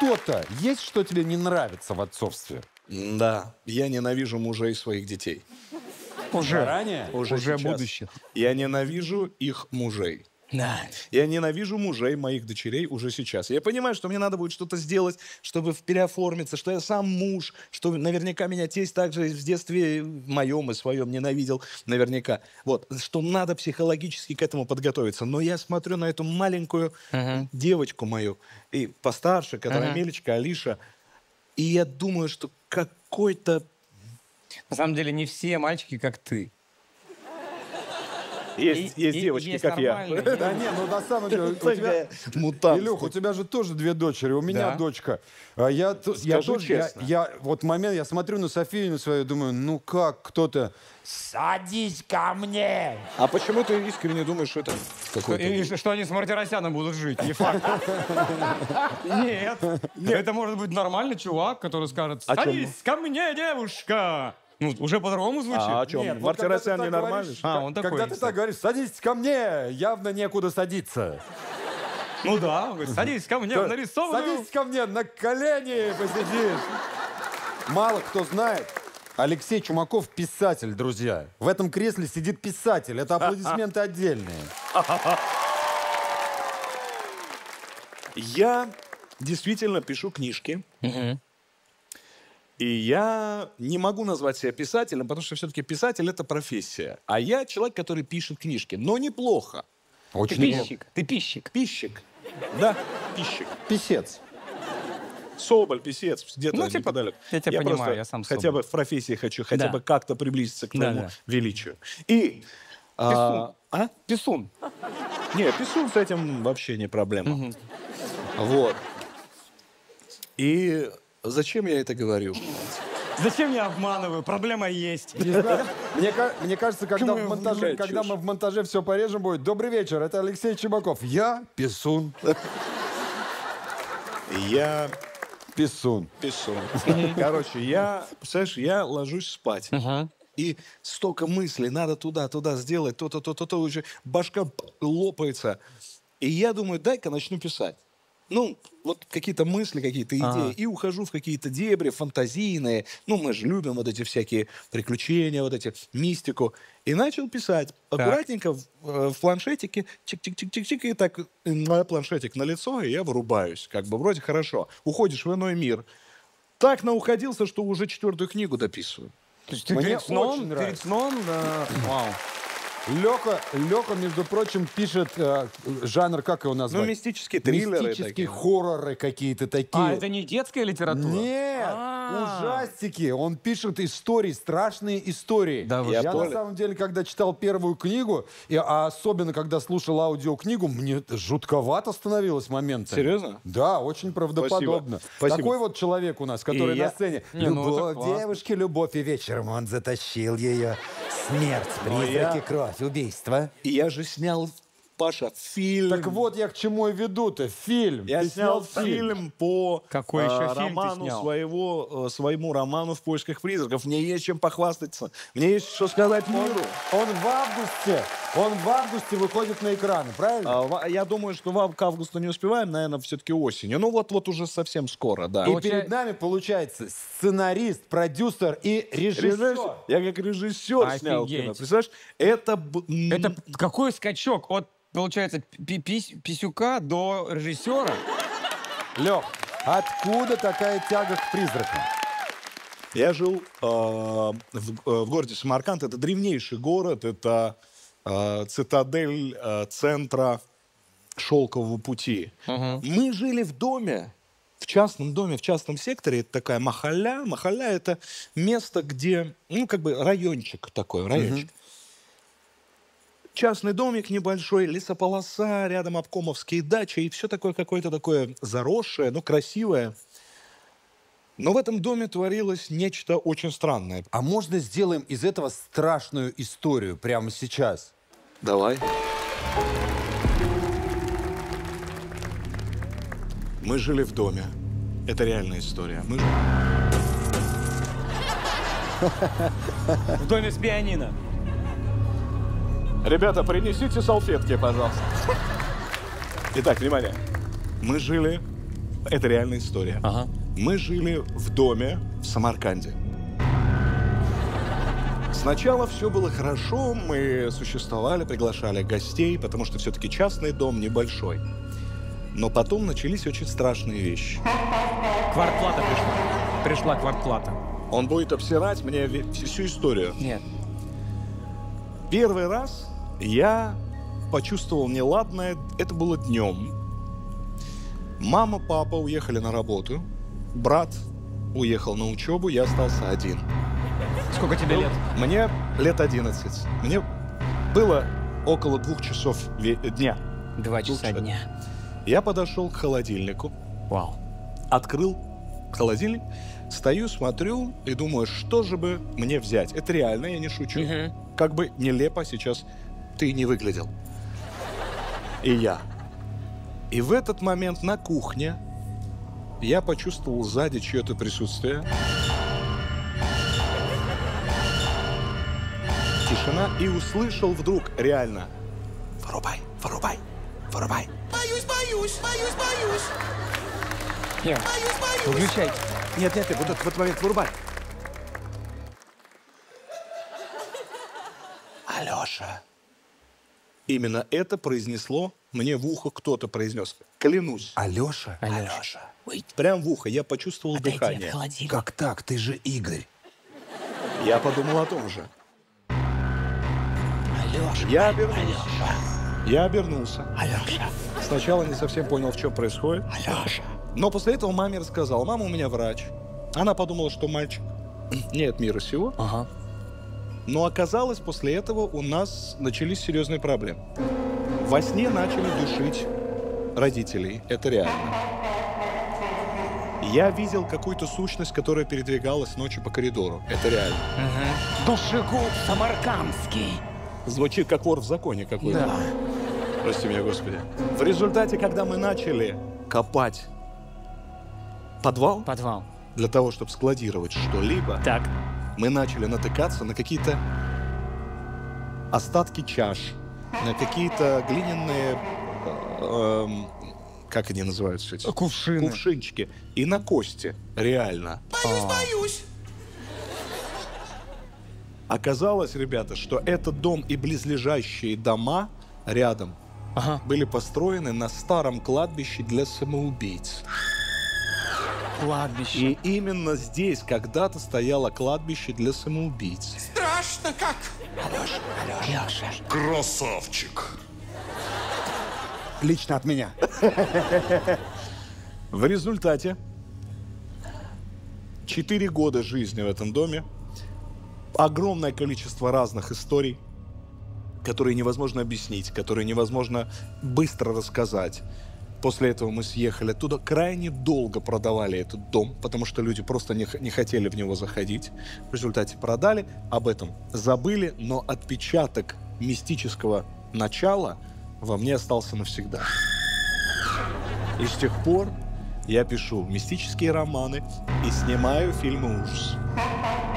что-то есть, что тебе не нравится в отцовстве? Да, я ненавижу мужей своих детей. Уже. Ранее? Уже, Уже сейчас. будущих. Я ненавижу их мужей. Да. Я ненавижу мужей моих дочерей уже сейчас. Я понимаю, что мне надо будет что-то сделать, чтобы переоформиться, что я сам муж, что наверняка меня тесть также в детстве моем и своем ненавидел, наверняка. Вот, что надо психологически к этому подготовиться. Но я смотрю на эту маленькую девочку мою, и постарше, которая Мелечка, Алиша, и я думаю, что какой-то... На самом деле не все мальчики, как ты. Есть, есть и- девочки, есть как я. Да не, ну на самом деле, у тебя... Мутант. Илюх, у тебя же тоже две дочери, у меня Да. дочка. А я, я Скажи тоже, я, честно. я- вот момент, я смотрю на Софию на свою, думаю, ну как кто-то... Садись ко мне! А почему ты искренне думаешь, что это какой-то... И что, что они с Мартиросяном будут жить, не факт. Нет. Это может быть нормальный чувак, который скажет, А садись ко мне, девушка. Ну, уже по-другому звучит. А о чем? Нет, вот Мартиросян ты так ненормальный? говоришь, А, он такой Когда ты так говоришь, садись ко мне, явно некуда садиться. Ну да, он говорит, садись ко мне нарисованную. Садись ко мне, на колени посидишь. Мало кто знает, Алексей Чумаков писатель, друзья. В этом кресле сидит писатель. Это аплодисменты отдельные. Я действительно пишу книжки. И я не могу назвать себя писателем, потому что все-таки писатель это профессия. А я человек, который пишет книжки, но неплохо. Ты Очень пищик, ты пищик. Пищик. Да, пищик. Писец. Соболь, писец, где-то Ну, типа, неподалеку. я тебя понимаю, просто я сам хотя Соболь. бы в профессии хочу, хотя Да. бы как-то приблизиться к Да, твоему да. величию. И... а, а? Писун. Не, писун с этим вообще не проблема. Вот. И зачем я это говорю? Зачем я обманываю? Проблема есть. Не знаю. Мне, мне кажется, когда, в монтаже, когда мы в монтаже все порежем, будет «Добрый вечер, это Алексей Чумаков». Я Писун. Я Писун. писун. Короче, я, представляешь, я ложусь спать. И столько мыслей, надо туда, туда сделать, то-то, то-то, то, уже башка лопается. И я думаю, дай-ка начну писать. Ну, вот какие-то мысли, какие-то идеи. И ухожу в какие-то дебри фантазийные. Ну, мы же любим вот эти всякие приключения, вот эти мистику. И начал писать. Аккуратненько в, э, в планшетике. Чик-чик-чик-чик-чик. И так э, на планшетик на лицо, и я вырубаюсь. Как бы вроде хорошо. Уходишь в иной мир. Так науходился, что уже четвертую книгу дописываю. То есть ты Мне перед сном, очень перед сном, да. Вау. Лёка, Лёка, между прочим, пишет э, жанр, как его назвать? Ну, мистические триллеры Мистические такие. хорроры какие-то такие. А, это не детская литература? Нет, А. ужастики. Он пишет истории, страшные истории. Да вы Я что на самом деле, когда читал первую книгу, и, а особенно когда слушал аудиокнигу, мне жутковато становилось моментами. Серьезно? Да, очень правдоподобно. Спасибо. Такой вот человек у нас, который И на я- сцене. Не, ну любовь, классно. девушки, любовь, и вечером он затащил ее. Смерть, призраки, я- кровь, убийство. Я же снял, Паша, фильм. Так вот я к чему и веду-то. Фильм. Я Ты снял фильм по Какой еще а, фильм роману снял? своего, э, своему роману «В поисках призраков». Мне есть чем похвастаться. Мне есть что сказать миру. Он в августе, он в августе выходит на экраны, правильно? А, Я думаю, что в к августу не успеваем, наверное, все-таки осенью. Ну вот, вот уже совсем скоро, да. И Получай- перед нами, получается, сценарист, продюсер и режиссер. Режиссер. Я как режиссер снял Офигеть. кино. Представляешь, это... Это какой скачок от, получается, писюка до режиссера? Лех, откуда такая тяга к призракам? Я жил э, в, в городе Самарканд. Это древнейший город. Это э, цитадель э, центра шелкового пути. Мы жили в доме, в частном доме, в частном секторе. Это такая махаля. Махаля — это место, где, ну, как бы райончик такой, райончик. Частный домик небольшой, лесополоса, рядом обкомовские дачи, и все такое какое-то такое заросшее, но красивое. Но в этом доме творилось нечто очень странное. А можно сделаем из этого страшную историю прямо сейчас? Давай. Мы жили в доме. Это реальная история. Мы... В доме с пианино. Ребята, принесите салфетки, пожалуйста. Итак, внимание. Мы жили... Это реальная история. Ага. Мы жили в доме в Самарканде. Сначала все было хорошо, мы существовали, приглашали гостей, потому что все-таки частный дом небольшой. Но потом начались очень страшные вещи. Квартплата пришла. Пришла квартплата. Он будет обсирать мне всю историю. Нет. Первый раз я почувствовал неладное. Это было днем. Мама, папа уехали на работу. Брат уехал на учебу, я остался один. Сколько тебе лет? Мне лет 11. Мне было около двух часов дня. Два часа часа. дня. Я подошел к холодильнику, Вау. открыл холодильник, стою, смотрю и думаю, что же бы мне взять. Это реально, я не шучу. Как бы нелепо сейчас ты не выглядел. И я. И в этот момент на кухне я почувствовал сзади чье-то присутствие. Тишина и услышал вдруг реально. Вырубай, вырубай, вырубай. Боюсь, боюсь, боюсь, боюсь. Нет, Боюсь, боюсь. выключайте. Нет, нет, нет, вот этот вот момент вырубай. Алеша. Именно это произнесло мне в ухо кто-то произнес. Клянусь. Алеша? Алеша. Прям в ухо. Я почувствовал дыхание. Как так? Ты же Игорь. Я подумал о том же. Я обернулся. Я обернулся. Сначала не совсем понял, в чем происходит. Но после этого маме рассказал. Мама у меня врач. Она подумала, что мальчик не от мира сего. Ага. Но оказалось, после этого у нас начались серьезные проблемы. Во сне начали душить родителей. Это реально. Я видел какую-то сущность, которая передвигалась ночью по коридору. Это реально. Душегуб Самаркандский. Звучит как вор в законе какой-то. Прости меня, Господи. В результате, когда мы начали копать подвал Подвал. для того, чтобы складировать что-либо, Так. Мы начали натыкаться на какие-то остатки чаш, на какие-то глиняные, э, эм, как они называются? Эти? Кувшины. Кувшинчики. И на кости. Реально. Боюсь, боюсь. Оказалось, ребята, что этот дом и близлежащие дома рядом Ага. были построены на старом кладбище для самоубийц. Кладбище. И именно здесь когда-то стояло кладбище для самоубийц. Страшно как. Красавчик. Лично от меня. В результате четыре года жизни в этом доме, огромное количество разных историй, которые невозможно объяснить, которые невозможно быстро рассказать. После этого мы съехали оттуда, крайне долго продавали этот дом, потому что люди просто не, не хотели в него заходить. В результате продали, об этом забыли, но отпечаток мистического начала во мне остался навсегда. И с тех пор я пишу мистические романы и снимаю фильмы ужас.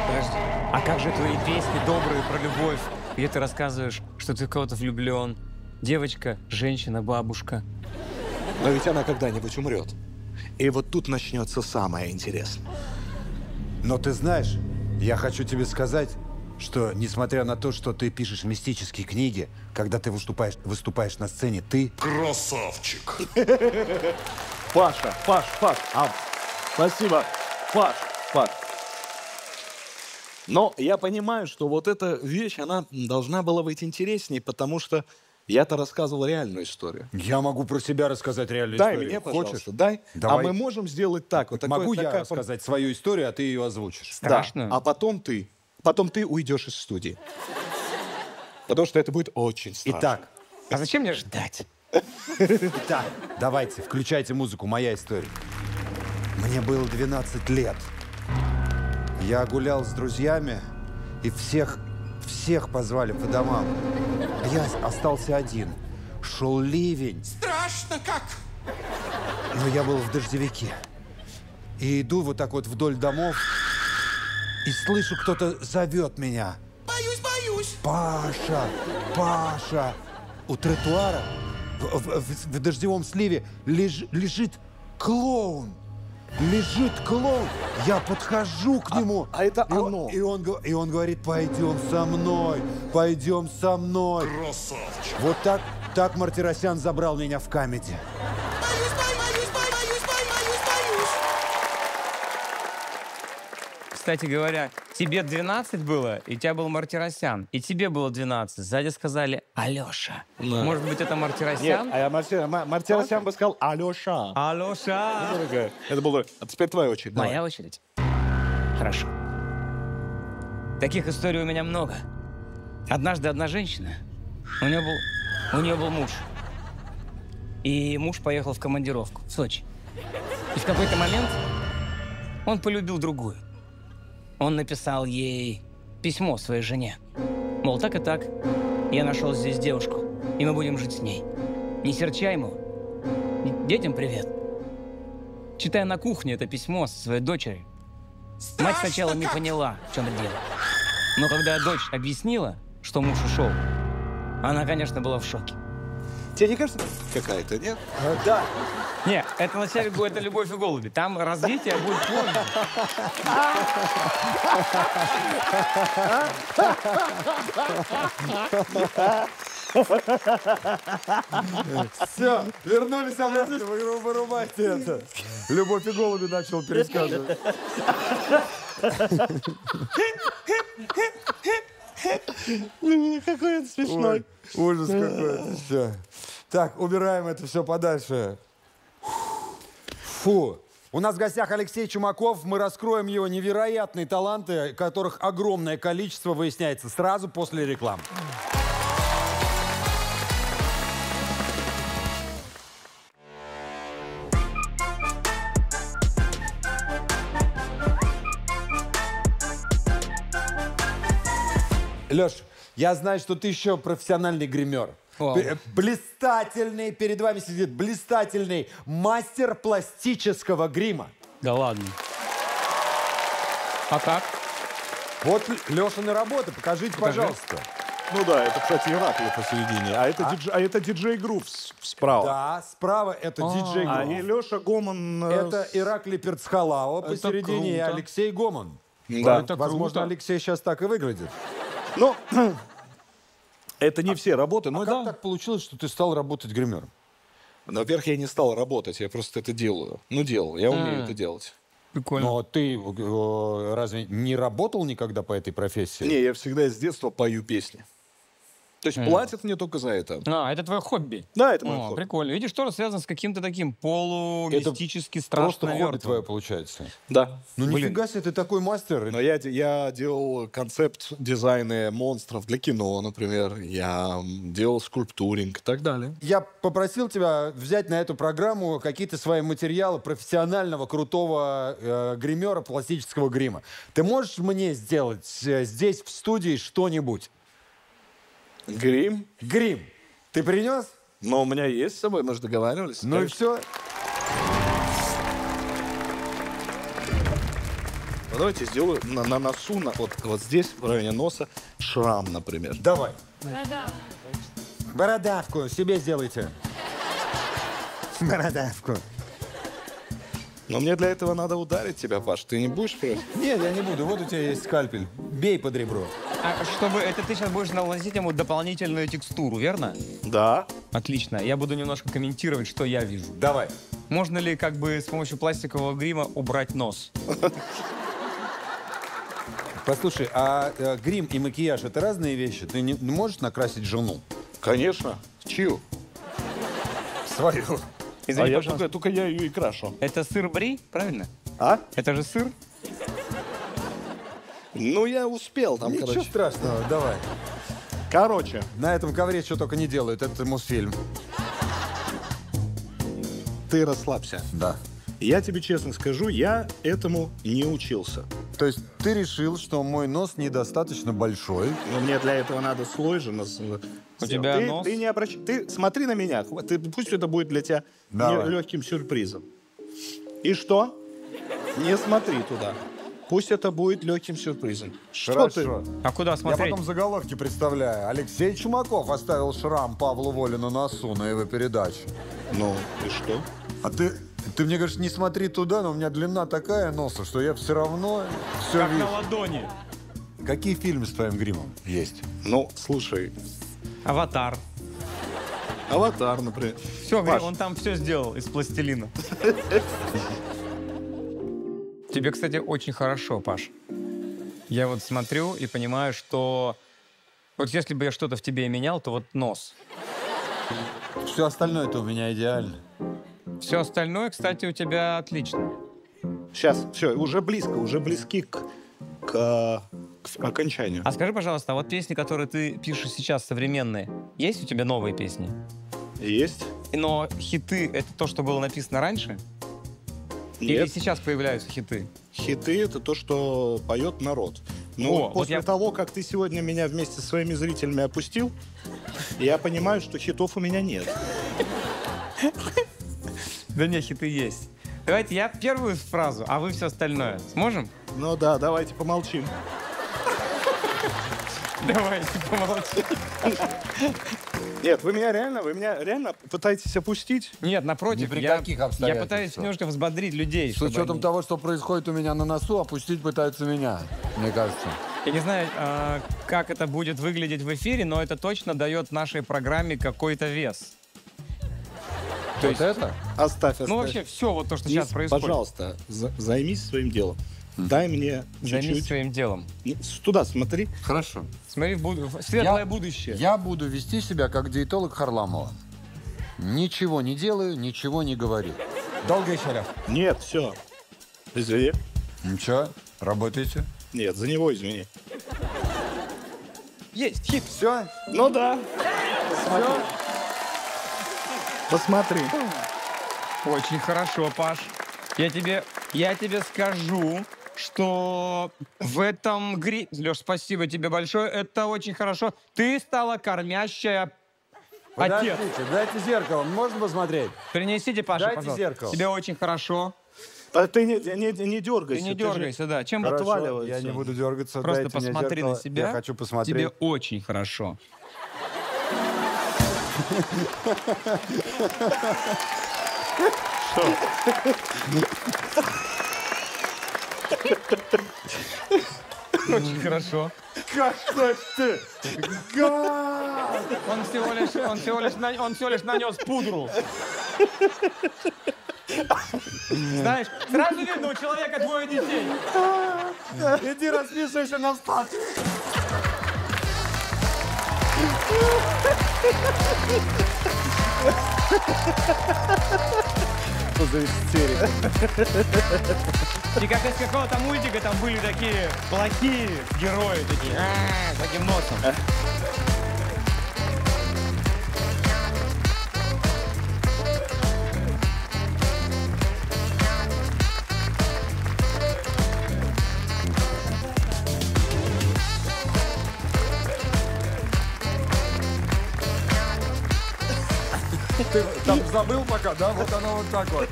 Подожди. А как же твои песни добрые про любовь, где ты рассказываешь, что ты кого-то влюблен? Девочка, женщина, бабушка. Но ведь она когда-нибудь умрет. И вот тут начнется самое интересное. Но ты знаешь, я хочу тебе сказать, что несмотря на то, что ты пишешь мистические книги, когда ты выступаешь, выступаешь на сцене, ты Красавчик. Паша, Паш, Паш, а, спасибо, Паш, Паш. Но я понимаю, что вот эта вещь, она должна была быть интересней, потому что я-то рассказывал реальную историю. Я могу про себя рассказать реальную Дай историю. мне, пожалуйста, Хочешь? дай. Давай. А мы можем сделать так. Вот такое- Могу я такая рассказать свою историю, а ты ее озвучишь? Да, Страшно? а потом ты. Потом ты уйдешь из студии. Потому что это будет очень страшно. Итак, А зачем мне ждать? итак, давайте, включайте музыку, моя история. Мне было 12 лет. Я гулял с друзьями, и всех, всех позвали по домам. А я остался один. Шел ливень, Страшно как. но я был в дождевике. И иду вот так вот вдоль домов, и слышу, кто-то зовет меня. Боюсь, боюсь. Паша, Паша. У тротуара в, в- в- в дождевом сливе леж- лежит клоун. Лежит клоун. Я подхожу к нему. а это и он- оно. И он, и он говорит, пойдем со мной, пойдем со мной. Красавчик. Вот так, так Мартиросян забрал меня в камеди. Боюсь, боюсь, боюсь, боюсь, боюсь, боюсь. Кстати говоря, тебе 12 было, и у тебя был Мартиросян. И тебе было 12. Сзади сказали Алеша. Да. Может быть, это Нет, Мартиросян? а я Марти- Ма- Мартиросян бы сказал Алеша. Алеша! Дорогая, Это было... А теперь твоя очередь. давай. Моя очередь? Хорошо. Таких историй у меня много. Однажды одна женщина, у нее был, у нее был муж. И муж поехал в командировку в Сочи. И в какой-то момент он полюбил другую. Он написал ей письмо своей жене. Мол, так и так, я нашел здесь девушку, и мы будем жить с ней. Не серчай ему. Детям привет. Читая на кухне это письмо со своей дочерью, Мать сначала не поняла, в чем дело. Но когда дочь объяснила, что муж ушел. Она, конечно, была в шоке. Тебе не кажется какая-то, нет? Да. Не, это вначале будет это «Любовь и голуби». Там развитие будет позже. Все, вернулись обратно в игру «Вырубайте это». Любовь и голуби начал пересказывать. Какой это смешной. Ой, ужас какой-то. Все. Так, убираем это все подальше. Фу. У нас в гостях Алексей Чумаков. Мы раскроем его невероятные таланты, которых огромное количество выясняется сразу после рекламы. Леш, я знаю, что ты еще профессиональный гример. Вау. Блистательный, перед вами сидит блистательный мастер пластического грима. Да ладно. А как? Вот Лешины работы, покажите, пожалуйста. Ну да, это, кстати, Иракли посередине. А это, дидж- а это диджей Грув справа. Да, справа это диджей А Грув. и Леша Гомон... э, Это Иракли Перцхалава посередине и. Алексей Гомон. Да. Это Возможно, круто. Алексей сейчас так и выглядит. Ну, это не все работы, но А как да. так получилось, что ты стал работать гримером? Но, Во-первых, я не стал работать, я просто это делаю. Ну, делал, я умею А. это делать. Прикольно. Но ты э, разве не работал никогда по этой профессии? Не, я всегда с детства пою песни. То есть платят мне только за это. А, это твое хобби. Да, это мое О, хобби. прикольно. Видишь, тоже связано с каким-то таким полумистически Просто страшным хобби твое получается. Да. Ну Блин. нифига себе, ты такой мастер. Но я, я делал концепт дизайна монстров для кино, например. Я делал скульптуринг и так далее. Я попросил тебя взять на эту программу какие-то свои материалы профессионального крутого э, гримера пластического грима. Ты можешь мне сделать э, здесь в студии что-нибудь? Грим. Грим. Ты принес? Но у меня есть с собой, мы же договаривались. Ну и все. Ну, Давайте сделаю на, на носу, на, вот, вот здесь, в районе носа, шрам, например. Давай. Бородавку себе сделайте. Бородавку. Но мне для этого надо ударить тебя, Паш. Ты не будешь против? Нет, я не буду. Вот у тебя есть скальпель. Бей под ребро. А чтобы это ты сейчас будешь наносить ему дополнительную текстуру, верно? Да. Отлично. Я буду немножко комментировать, что я вижу. Давай. Можно ли как бы с помощью пластикового грима убрать нос? Послушай, а э, грим и макияж это разные вещи? Ты не, можешь накрасить жену? Конечно. Чью? Свою. Извини, а я пожалуйста. только, только я ее и крашу. Это сыр бри, правильно? А? Это же сыр? Ну, я успел там, Ничего короче. страшного, давай. Короче, На этом ковре что только не делают. Это Мосфильм. ты расслабься. Да. Я тебе честно скажу, я этому не учился. То есть ты решил, что мой нос недостаточно большой. Но мне для этого надо слой же нас... У тебя ты, нос? Ты не обращай... Ты смотри на меня. Ты, пусть это будет для тебя Давай. легким сюрпризом. И что? Не смотри туда. Пусть это будет легким сюрпризом. Что ты? Хорошо. А куда Я смотреть? потом заголовки представляю. Алексей Чумаков оставил шрам Павлу Воле на носу на его передаче. Ну, и что? А ты, ты мне говоришь, не смотри туда, но у меня длина такая носа, что я все равно все Как на вижу. ладони. Какие фильмы с твоим гримом есть? Ну, слушай, Аватар. аватар, например. Все, Паш. он там все сделал из пластилина. Тебе, кстати, очень хорошо, Паш. Я вот смотрю и понимаю, что вот если бы я что-то в тебе и менял, то вот нос. Все остальное это у меня идеально. Все остальное, кстати, у тебя отлично. Сейчас, все, уже близко, уже близки к, к, к окончанию. А скажи, пожалуйста, а вот песни, которые ты пишешь сейчас, современные, есть у тебя новые песни? Есть? Но хиты — это то, что было написано раньше? Или Нет. сейчас появляются хиты? Хиты — это то, что поет народ. Ну, О, вот после я- того, как ты сегодня меня вместе со своими зрителями опустил, я понимаю, что хитов у меня нет. Да не, хиты есть. Давайте я первую фразу, а вы все остальное. Сможем? Ну да, давайте помолчим. Давайте помолчи. Нет, вы меня реально, вы меня реально пытаетесь опустить? Нет, напротив, Ни при я, каких я обстоятельствах. пытаюсь немножко взбодрить людей. С учетом они- того, что происходит у меня на носу, опустить пытаются меня, мне кажется. Я не знаю, а, как это будет выглядеть в эфире, но это точно дает нашей программе какой-то вес. То есть это? Оставь, оставь. Ну, вообще, все вот то, что сейчас Мисс, происходит. Пожалуйста, за- займись своим делом. Дай мне Займись чуть-чуть. своим делом. Туда смотри. Хорошо. Смотри буду- светлое Я- будущее. Я буду вести себя как диетолог Харламова. Ничего не делаю, ничего не говорю. Долго еще, Лев? Нет, все. Извини. Ничего, работайте. Нет, за него извини. Есть хит. Все? Ну да. Посмотри. Посмотри. Очень хорошо, Паш. Я тебе, я тебе скажу, что в этом гри... Леш, спасибо тебе большое. Это очень хорошо. Ты стала кормящая отец. Подождите, дайте зеркало. Можно посмотреть? Принесите, Паша, Дайте пожалуйста. зеркало. Тебе очень хорошо. А ты не, не, не дергайся. Ты не же- дергайся, да. Чем Хорошо, я не буду дергаться. Просто дайте посмотри на себя. Я хочу посмотреть. Тебе очень хорошо. Очень хорошо. Как ты? Он всего лишь, он всего лишь, на- он всего лишь нанес пудру. Знаешь, сразу видно, у человека двое детей. Иди расписывайся на вставке. Что за истерика? И как из какого-то мультика там были такие плохие герои, такие, «А, таким носом. Ты там забыл пока, да? Вот оно вот так вот.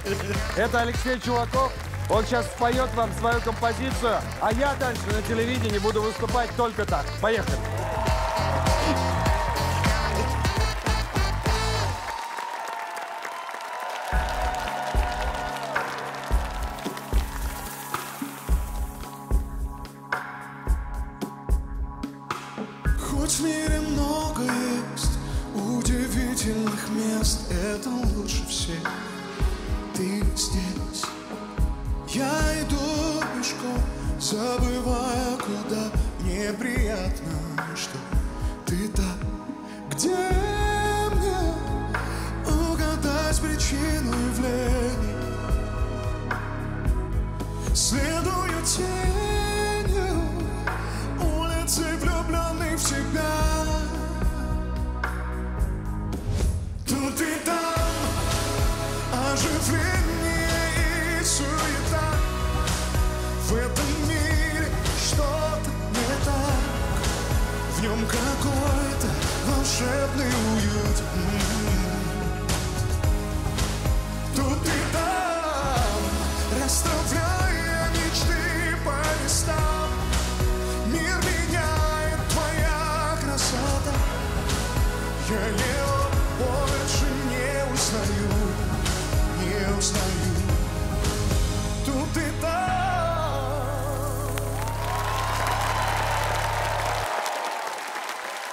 Это Алексей Чулаков. Он сейчас споет вам свою композицию, а я дальше на телевидении буду выступать только так. Поехали. Хоть в много есть удивительных мест, это лучше всех. Ты здесь. Я иду пешком, забывая, куда. Мне приятно, что ты там, где мне угадать причину явлений. Следую тенью волшебный уют.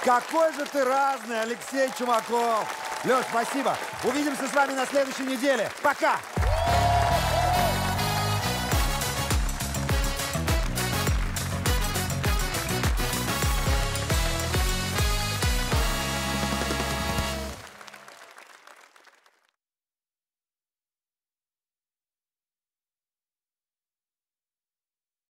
Какой же ты разный, Алексей Чумаков. Леш, спасибо. Увидимся с вами на следующей неделе. Пока.